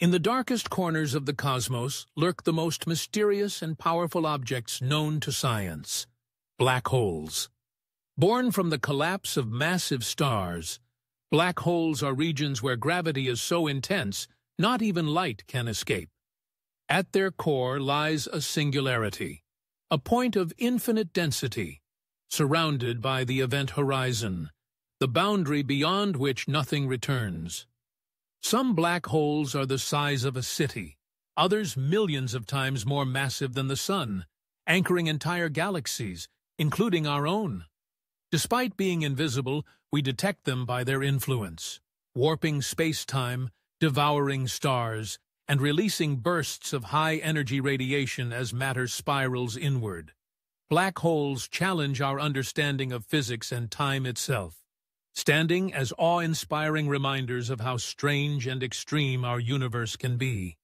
In the darkest corners of the cosmos lurk the most mysterious and powerful objects known to science, black holes. Born from the collapse of massive stars, black holes are regions where gravity is so intense not even light can escape. At their core lies a singularity, a point of infinite density, surrounded by the event horizon, the boundary beyond which nothing returns. Some black holes are the size of a city, others millions of times more massive than the Sun, anchoring entire galaxies, including our own. Despite being invisible, we detect them by their influence, warping space-time, devouring stars, and releasing bursts of high-energy radiation as matter spirals inward. Black holes challenge our understanding of physics and time itself standing as awe-inspiring reminders of how strange and extreme our universe can be.